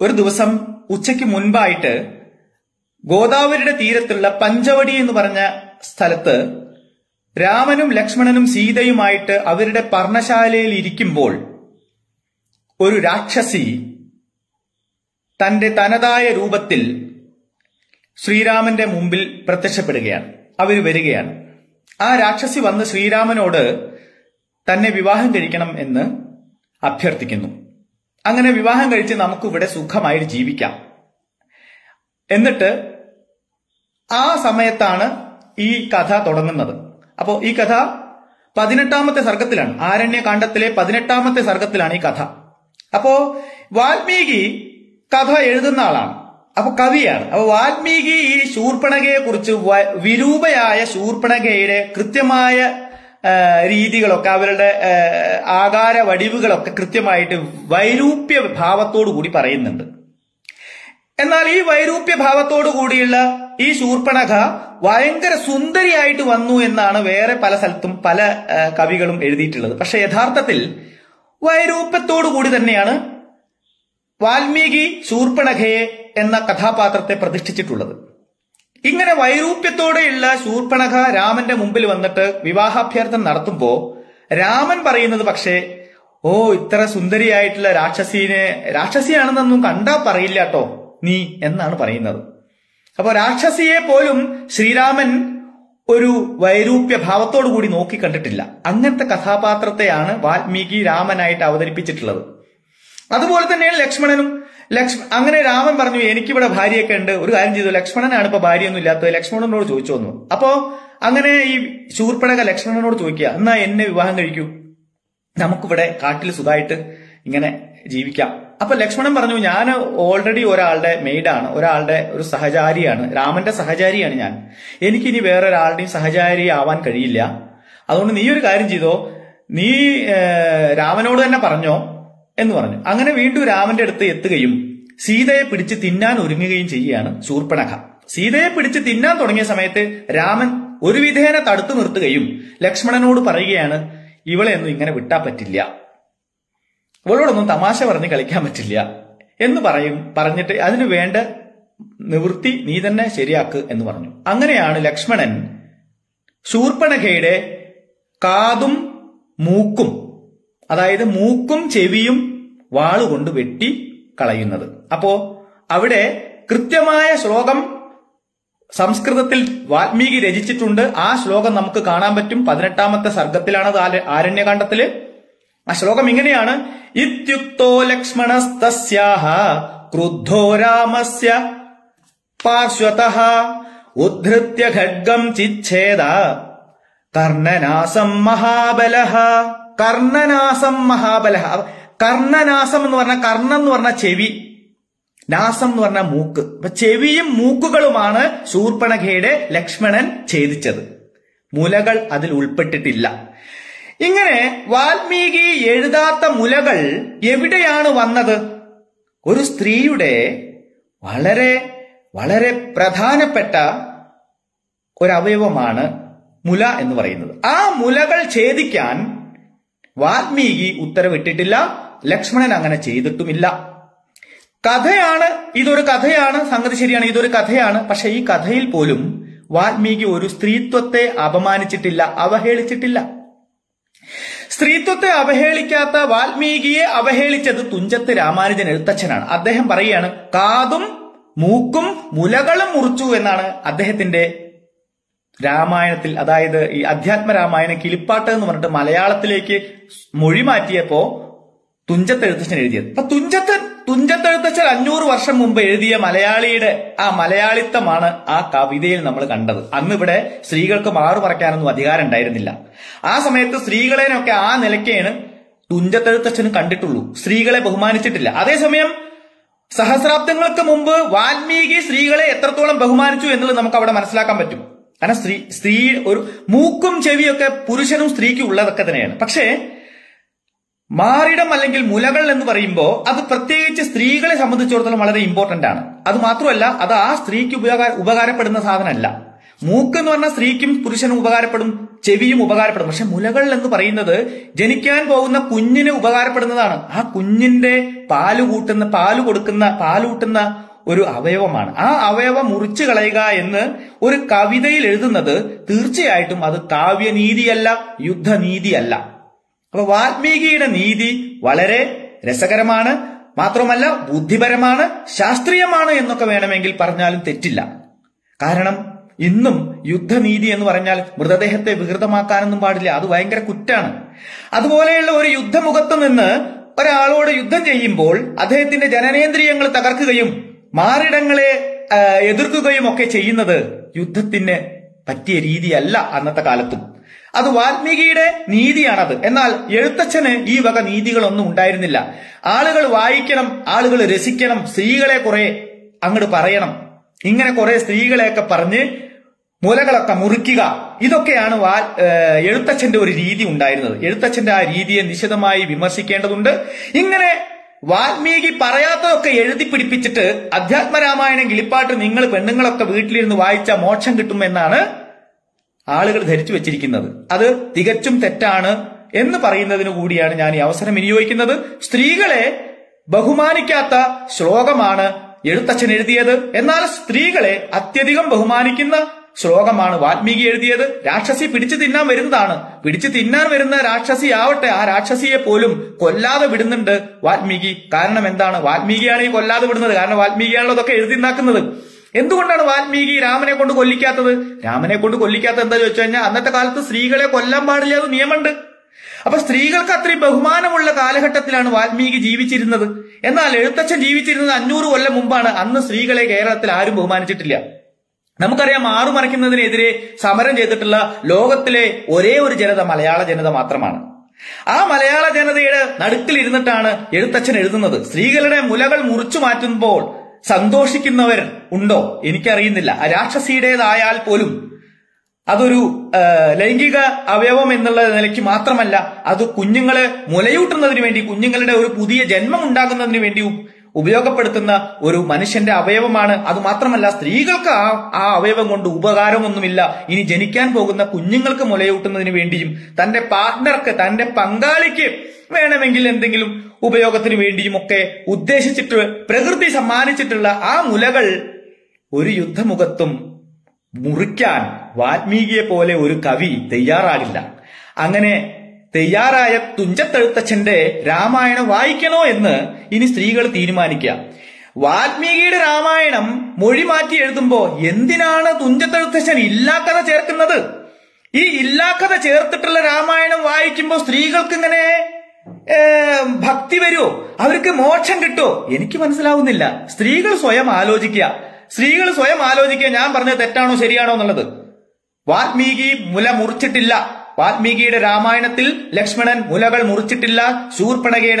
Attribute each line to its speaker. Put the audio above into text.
Speaker 1: ഒരു ദിവസം ഉച്ചയ്ക്ക് മുൻപായിട്ട് ഗോദാവരിയുടെ തീരത്തുള്ള പഞ്ചവടി എന്ന് പറഞ്ഞ സ്ഥലത്ത് രാമനും ലക്ഷ്മണനും സീതയുമായിട്ട് അവരുടെ പർണശാലയിൽ ഇരിക്കുമ്പോൾ ഒരു രാക്ഷസി തന്റെ തനതായ രൂപത്തിൽ ശ്രീരാമന്റെ മുമ്പിൽ പ്രത്യക്ഷപ്പെടുകയാണ്. അവർ വരികയാണ്. ആ രാക്ഷസി വന്ന് ശ്രീരാമനോട് തന്നെ വിവാഹം കഴിക്കണം എന്ന് അഭ്യർത്ഥിക്കുന്നു. അങ്ങനെ വിവാഹം കഴിച്ച് നമുക്ക് ഇവിടെ സുഖമായിട്ട് ജീവിക്കാം. എന്നിട്ട് ആ സമയത്താണ് ഈ കഥ തുടങ്ങുന്നത്. അപ്പോ ഈ കഥ പതിനെട്ടാമത്തെ സർഗത്തിലാണ്. ആരണ്യകാന്ഡത്തിലെ പതിനെട്ടാമത്തെ സർഗത്തിലാണ് ഈ കഥ. അപ്പോ വാൽമീകി കഥ എഴുതുന്ന ആളാണ്. അപ്പൊ കവിയാണ്. അപ്പൊ വാൽമീകി ഈ ശൂർപ്പണകയെ കുറിച്ച് വിരൂപയായ ശൂർപ്പണകയുടെ കൃത്യമായ രീതികളൊക്കെ അവരുടെ ആകാര വടിവുകളൊക്കെ കൃത്യമായിട്ട് വൈരൂപ്യ ഭാവത്തോടു കൂടി പറയുന്നുണ്ട്. എന്നാൽ ഈ വൈരൂപ്യ ഭാവത്തോടു കൂടിയുള്ള ഈ ശൂർപ്പണഖ ഭയങ്കര സുന്ദരിയായിട്ട് വന്നു എന്നാണ് വേറെ പല സ്ഥലത്തും പല കവികളും എഴുതിയിട്ടുള്ളത്. പക്ഷെ യഥാർത്ഥത്തിൽ വൈരൂപ്യത്തോടു കൂടി തന്നെയാണ് വാൽമീകി ശൂർപ്പണഖയെ എന്ന കഥാപാത്രത്തെ പ്രതിഷ്ഠിച്ചിട്ടുള്ളത്. ഇങ്ങനെ വൈരൂപ്യത്തോടെയുള്ള ശൂർപ്പണഖ രാമന്റെ മുമ്പിൽ വന്നിട്ട് വിവാഹാഭ്യർത്ഥന നടത്തുമ്പോ രാമൻ പറയുന്നത് പക്ഷേ ഓ ഇത്ര സുന്ദരിയായിട്ടുള്ള രാക്ഷസീനെ രാക്ഷസിയാണെന്നൊന്നും കണ്ടാ പറയില്ല കേട്ടോ നീ എന്നാണ് പറയുന്നത്. അപ്പൊ രാക്ഷസിയെ പോലും ശ്രീരാമൻ ഒരു വൈരൂപ്യ ഭാവത്തോടു കൂടി നോക്കി കണ്ടിട്ടില്ല. അങ്ങനത്തെ കഥാപാത്രത്തെയാണ് വാൽമീകി രാമനായിട്ട് അവതരിപ്പിച്ചിട്ടുള്ളത്. അതുപോലെ തന്നെയാണ് ലക്ഷ്മണനും ലക്ഷ്മ അങ്ങനെ രാമൻ പറഞ്ഞു എനിക്കിവിടെ ഭാര്യയൊക്കെ ഉണ്ട്. ഒരു കാര്യം ചെയ്തു. ലക്ഷ്മണനാണ് ഇപ്പൊ ഭാര്യയൊന്നും ഇല്ലാത്തത്. ലക്ഷ്മണനോട് ചോദിച്ചു വന്നു. അപ്പോ അങ്ങനെ ഈ ശൂർപ്പണക ലക്ഷ്മണനോട് ചോദിക്കുക എന്നാ എന്നെ വിവാഹം കഴിക്കൂ? നമുക്കിവിടെ കാട്ടിൽ സുഖമായിട്ട് ഇങ്ങനെ ജീവിക്കാം. അപ്പൊ ലക്ഷ്മണൻ പറഞ്ഞു ഞാൻ ഓൾറെഡി ഒരാളുടെ മെയ്ഡാണ് ഒരാളുടെ ഒരു സഹചാരിയാണ്. രാമന്റെ സഹചാരിയാണ് ഞാൻ. എനിക്കിനി വേറെ ഒരാളുടെയും സഹചാരി ആവാൻ കഴിയില്ല. അതുകൊണ്ട് നീ ഒരു കാര്യം ചെയ്തോ. നീ രാമനോട് തന്നെ പറഞ്ഞോ. എന്ന് പറഞ്ഞു. അങ്ങനെ വീണ്ടും രാമന്റെ അടുത്ത് എത്തുകയും സീതയെ പിടിച്ച് തിന്നാൻ ഒരുങ്ങുകയും ചെയ്യുകയാണ് ശൂർപ്പണഖ സീതയെ പിടിച്ച് തിന്നാൻ തുടങ്ങിയ സമയത്ത് രാമൻ ഒരു വിധേന തടുത്തു നിർത്തുകയും ലക്ഷ്മണനോട് പറയുകയാണ് ഇവളെ ഒന്നും ഇങ്ങനെ വിട്ടാ പറ്റില്ല. ഇവളോടൊന്നും തമാശ പറഞ്ഞ് കളിക്കാൻ പറ്റില്ല. എന്ന് പറയും. പറഞ്ഞിട്ട് അതിന് വേണ്ട നിവൃത്തി നീ തന്നെ ശരിയാക്ക് എന്ന് പറഞ്ഞു. അങ്ങനെയാണ് ലക്ഷ്മണൻ ശൂർപ്പണഖയുടെ കാതും മൂക്കും അതായത് മൂക്കും ചെവിയും വാളുകൊണ്ട് വെട്ടി കളയുന്നത്. അപ്പോ അവിടെ കൃത്യമായ ശ്ലോകം സംസ്കൃതത്തിൽ വാൽമീകി രചിച്ചിട്ടുണ്ട്. ആ ശ്ലോകം നമുക്ക് കാണാൻ പറ്റും. പതിനെട്ടാമത്തെ സർഗത്തിലാണ് അത് ആര- ആരണ്യകാണ്ഡത്തിൽ. ആ ശ്ലോകം ഇങ്ങനെയാണ്. ഇത്യുക്തോ ലക്ഷ്മണസ്തസ്യാഹ ക്രുദ്ധോ രാമസ്യ പാർശ്വത ഉദ്ധൃത്യ ഖഡ്ഗം ചിച്ഛേദ കർണനാസം മഹാബലഃ കർണനാസം മഹാബലഹ. കർണനാസം എന്ന് പറഞ്ഞ കർണം എന്ന് പറഞ്ഞ ചെവി. നാസം എന്ന് പറഞ്ഞ മൂക്ക്. അപ്പൊ ചെവിയും മൂക്കുകളുമാണ് ശൂർപ്പണഖയുടെ ലക്ഷ്മണൻ ഛേദിച്ചത്. മുലകൾ അതിൽ ഉൾപ്പെട്ടിട്ടില്ല. ഇങ്ങനെ വാൽമീകി എഴുതാത്ത മുലകൾ എവിടെയാണ് വന്നത്? ഒരു സ്ത്രീയുടെ വളരെ വളരെ പ്രധാനപ്പെട്ട ഒരവയവമാണ് മുല എന്ന് പറയുന്നത്. ആ മുലകൾ ഛേദിക്കാൻ വാൽമീകി ഉത്തരവിട്ടിട്ടില്ല. ലക്ഷ്മണൻ അങ്ങനെ ചെയ്തിട്ടുമില്ല. കഥയാണ് ഇതൊരു കഥയാണ് സംഗതി ശരിയാണ് ഇതൊരു കഥയാണ്. പക്ഷെ ഈ കഥയിൽ പോലും വാൽമീകി ഒരു സ്ത്രീത്വത്തെ അപമാനിച്ചിട്ടില്ല അവഹേളിച്ചിട്ടില്ല. സ്ത്രീത്വത്തെ അവഹേളിക്കാത്ത വാൽമീകിയെ അവഹേളിച്ചത് തുഞ്ചത്ത് രാമാനുജൻ എഴുത്തച്ഛനാണ്. അദ്ദേഹം പറയുകയാണ് കാതും മൂക്കും മുലകളും മുറിച്ചു എന്നാണ് അദ്ദേഹത്തിന്റെ രാമായണത്തിൽ അതായത് ഈ അധ്യാത്മ രാമായണം കിളിപ്പാട്ട് എന്ന് പറഞ്ഞിട്ട് മലയാളത്തിലേക്ക് മൊഴി മാറ്റിയപ്പോ തുഞ്ചത്തെഴുത്തച്ഛൻ എഴുതിയത്. അപ്പൊ തുഞ്ചത്ത് തുഞ്ചത്തെഴുത്തച്ഛൻ അഞ്ഞൂറ് വർഷം മുമ്പ് എഴുതിയ മലയാളിയുടെ ആ മലയാളിത്തമാണ് ആ കവിതയിൽ നമ്മൾ കണ്ടത്. അന്ന് ഇവിടെ സ്ത്രീകൾക്ക് മാറു പറയ്ക്കാനൊന്നും അധികാരം ഉണ്ടായിരുന്നില്ല. ആ സമയത്ത് സ്ത്രീകളെയൊക്കെ ആ നിലയ്ക്കാണ് തുഞ്ചത്തെഴുത്തച്ഛനും കണ്ടിട്ടുള്ളൂ. സ്ത്രീകളെ ബഹുമാനിച്ചിട്ടില്ല. അതേസമയം സഹസ്രാബ്ദങ്ങൾക്ക് മുമ്പ് വാൽമീകി സ്ത്രീകളെ എത്രത്തോളം ബഹുമാനിച്ചു എന്നുള്ളത് നമുക്ക് അവിടെ മനസ്സിലാക്കാൻ പറ്റും. കാരണം സ്ത്രീ സ്ത്രീ ഒരു മൂക്കും ചെവിയൊക്കെ പുരുഷനും സ്ത്രീക്കും ഉള്ളതൊക്കെ തന്നെയാണ്. പക്ഷേ മാറിടം അല്ലെങ്കിൽ മുലകൾ എന്ന് പറയുമ്പോൾ അത് പ്രത്യേകിച്ച് സ്ത്രീകളെ സംബന്ധിച്ചിടത്തോളം വളരെ ഇമ്പോർട്ടന്റ് ആണ്. അത് മാത്രമല്ല അത് ആ സ്ത്രീക്ക് ഉപകാര ഉപകാരപ്പെടുന്ന സാധനമല്ല. മൂക്ക് എന്ന് പറഞ്ഞാൽ സ്ത്രീക്കും പുരുഷനും ഉപകാരപ്പെടും ചെവിയും ഉപകാരപ്പെടും. പക്ഷെ മുലകൾ എന്ന് പറയുന്നത് ജനിക്കാൻ പോകുന്ന കുഞ്ഞിന് ഉപകാരപ്പെടുന്നതാണ്. ആ കുഞ്ഞിന്റെ പാൽ കൂട്ടുന്ന പാൽ കൊടുക്കുന്ന പാൽ കൂട്ടുന്ന ഒരു അവയവമാണ്. ആ അവയവം മുറിച്ചു കളയുക എന്ന് ഒരു കവിതയിൽ എഴുതുന്നത് തീർച്ചയായിട്ടും അത് കാവ്യനീതിയല്ല യുദ്ധനീതിയല്ല. അപ്പൊ വാൽമീകിയുടെ നീതി വളരെ രസകരമാണ് മാത്രമല്ല ബുദ്ധിപരമാണ് ശാസ്ത്രീയമാണ് എന്നൊക്കെ വേണമെങ്കിൽ പറഞ്ഞാലും തെറ്റില്ല. കാരണം ഇന്നും യുദ്ധനീതി എന്ന് പറഞ്ഞാൽ മൃതദേഹത്തെ വികൃതമാക്കാനൊന്നും പാടില്ല അത് ഭയങ്കര കുറ്റാണ്. അതുപോലെയുള്ള ഒരു യുദ്ധമുഖത്ത് നിന്ന് ഒരാളോട് യുദ്ധം ചെയ്യുമ്പോൾ അദ്ദേഹത്തിന്റെ ജനനേന്ദ്രിയങ്ങൾ തകർക്കുകയും മാറിടങ്ങളെ എതിർക്കുകയും ഒക്കെ ചെയ്യുന്നത് യുദ്ധത്തിന് പറ്റിയ രീതിയല്ല അന്നത്തെ കാലത്തും. അത് വാൽമീകിയുടെ നീതിയാണത്. എന്നാൽ എഴുത്തച്ഛന് ഈ വക നീതികളൊന്നും ഉണ്ടായിരുന്നില്ല. ആളുകൾ വായിക്കണം ആളുകൾ രസിക്കണം സ്ത്രീകളെ കുറെ അങ്ങോട്ട് പറയണം. ഇങ്ങനെ കുറെ സ്ത്രീകളെയൊക്കെ പറഞ്ഞ് മുലകളൊക്കെ മുറിക്കുക. ഇതൊക്കെയാണ് വാൽ എഴുത്തച്ഛന്റെ ഒരു രീതി ഉണ്ടായിരുന്നത്. എഴുത്തച്ഛന്റെ ആ രീതിയെ നിശിതമായി വിമർശിക്കേണ്ടതുണ്ട്. ഇങ്ങനെ വാൽമീകി പറയാത്തതൊക്കെ എഴുതി പിടിപ്പിച്ചിട്ട് അധ്യാത്മരാമായണം കിളിപ്പാട്ട് നിങ്ങൾ പെണ്ണുങ്ങളൊക്കെ വീട്ടിലിരുന്ന് വായിച്ച മോക്ഷം കിട്ടുമെന്നാണ് ആളുകൾ ധരിച്ചു വെച്ചിരിക്കുന്നത്. അത് തികച്ചും തെറ്റാണ് എന്ന് പറയുന്നതിന് കൂടിയാണ് ഞാൻ ഈ അവസരം വിനിയോഗിക്കുന്നത്. സ്ത്രീകളെ ബഹുമാനിക്കാത്ത ശ്ലോകമാണ് എഴുത്തച്ഛൻ എഴുതിയത്. എന്നാൽ സ്ത്രീകളെ അത്യധികം ബഹുമാനിക്കുന്ന ശ്ലോകമാണ് വാൽമീകി എഴുതിയത്. രാക്ഷസി പിടിച്ചു തിന്നാൻ വരുന്നതാണ്. പിടിച്ചു തിന്നാൻ വരുന്ന രാക്ഷസി ആവട്ടെ ആ രാക്ഷസിയെ പോലും കൊല്ലാതെ വിടുന്നുണ്ട് വാൽമീകി. കാരണം എന്താണ്? വാൽമീകിയാണ് ഈ കൊല്ലാതെ വിടുന്നത്. കാരണം വാൽമീകിയാണല്ലോ അതൊക്കെ എഴുതിണ്ടാക്കുന്നത് എന്തുകൊണ്ടാണ് വാൽമീകി രാമനെ കൊണ്ട് കൊല്ലിക്കാത്തത്? രാമനെ കൊണ്ട് കൊല്ലിക്കാത്തത് എന്താ ചോദിച്ചു കഴിഞ്ഞാൽ അന്നത്തെ കാലത്ത് സ്ത്രീകളെ കൊല്ലാൻ പാടില്ല അത് നിയമമുണ്ട്. അപ്പൊ സ്ത്രീകൾക്ക് അത്രയും ബഹുമാനമുള്ള കാലഘട്ടത്തിലാണ് വാൽമീകി ജീവിച്ചിരുന്നത്. എന്നാൽ എഴുത്തച്ഛൻ ജീവിച്ചിരുന്നത് അഞ്ഞൂറ് കൊല്ലം മുമ്പാണ്. അന്ന് സ്ത്രീകളെ കേരളത്തിൽ ആരും ബഹുമാനിച്ചിട്ടില്ല. നമുക്കറിയാം ആറു മറിക്കുന്നതിനെതിരെ സമരം ചെയ്തിട്ടുള്ള ലോകത്തിലെ ഒരേ ഒരു ജനത മലയാള ജനത മാത്രമാണ്. ആ മലയാള ജനതയുടെ നടുക്കിലിരുന്നിട്ടാണ് എഴുത്തച്ഛൻ എഴുതുന്നത്. സ്ത്രീകളുടെ മുലകൾ മുറിച്ചു മാറ്റുമ്പോൾ സന്തോഷിക്കുന്നവർ ഉണ്ടോ? എനിക്കറിയുന്നില്ല. രാക്ഷസിയുടേതായാൽ പോലും അതൊരു ലൈംഗിക അവയവം എന്നുള്ള നിലയ്ക്ക് മാത്രമല്ല അത് കുഞ്ഞുങ്ങളെ മുലയൂട്ടുന്നതിന് വേണ്ടി കുഞ്ഞുങ്ങളുടെ ഒരു പുതിയ ജന്മം ഉണ്ടാകുന്നതിന് വേണ്ടി ഉ- ഉപയോഗപ്പെടുത്തുന്ന ഒരു മനുഷ്യന്റെ അവയവമാണ്. അത് മാത്രമല്ല സ്ത്രീകൾക്ക് ആ ആ അവയവം കൊണ്ട് ഉപകാരമൊന്നുമില്ല. ഇനി ജനിക്കാൻ പോകുന്ന കുഞ്ഞുങ്ങൾക്ക് മുലയൂട്ടുന്നതിന് വേണ്ടിയും തന്റെ പാർട്ണർക്ക് തന്റെ പങ്കാളിക്ക് വേണമെങ്കിൽ എന്തെങ്കിലും ഉപയോഗത്തിന് വേണ്ടിയും ഒക്കെ ഉദ്ദേശിച്ചിട്ട് പ്രകൃതി സമ്മാനിച്ചിട്ടുള്ള ആ മുലകൾ ഒരു യുദ്ധമുഖത്തും മുറിക്കാൻ വാൽമീകിയെ പോലെ ഒരു കവി തയ്യാറാകില്ല. അങ്ങനെ തയ്യാറായ തുഞ്ചത്തെഴുത്തച്ഛന്റെ രാമായണം വായിക്കണോ എന്ന് ഇനി സ്ത്രീകൾ തീരുമാനിക്കുക. വാൽമീകിയുടെ രാമായണം മൊഴി മാറ്റി എഴുതുമ്പോ എന്തിനാണ് തുഞ്ചത്തെഴുത്തച്ഛൻ ഇല്ലാക്കഥ ചേർക്കുന്നത്? ഈ ഇല്ലാക്കഥ ചേർത്തിട്ടുള്ള രാമായണം വായിക്കുമ്പോ സ്ത്രീകൾക്ക് ഇങ്ങനെ ഭക്തി വരുമോ അവർക്ക് മോക്ഷം കിട്ടുമോ എനിക്ക് മനസ്സിലാവുന്നില്ല. സ്ത്രീകൾ സ്വയം ആലോചിക്കുക. സ്ത്രീകൾ സ്വയം ആലോചിക്കുക. ഞാൻ പറഞ്ഞത് തെറ്റാണോ ശരിയാണോ എന്നുള്ളത്. വാൽമീകി മുല മുറിച്ചിട്ടില്ല. വാൽമീകിയുടെ രാമായണത്തിൽ ലക്ഷ്മണൻ മുലകൾ മുറിച്ചിട്ടില്ല ശൂർപ്പണകയുടെ